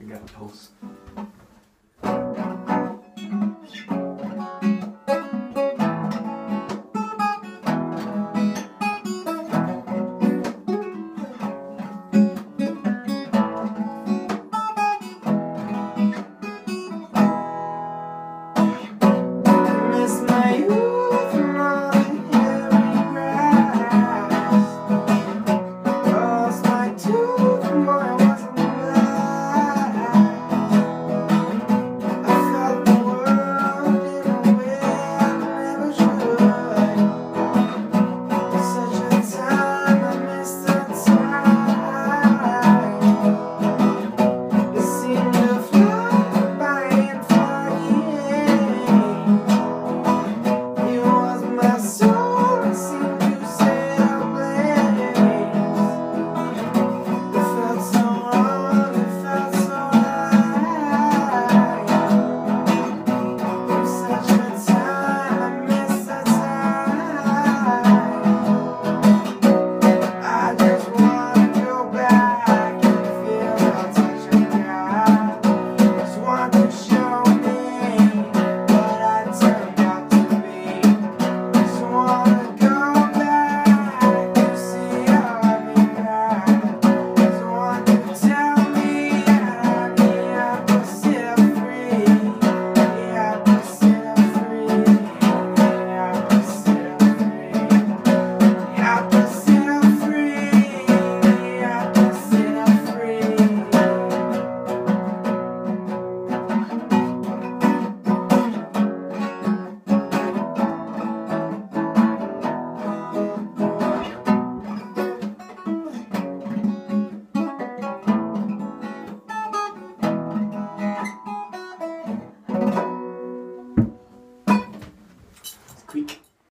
We got toast.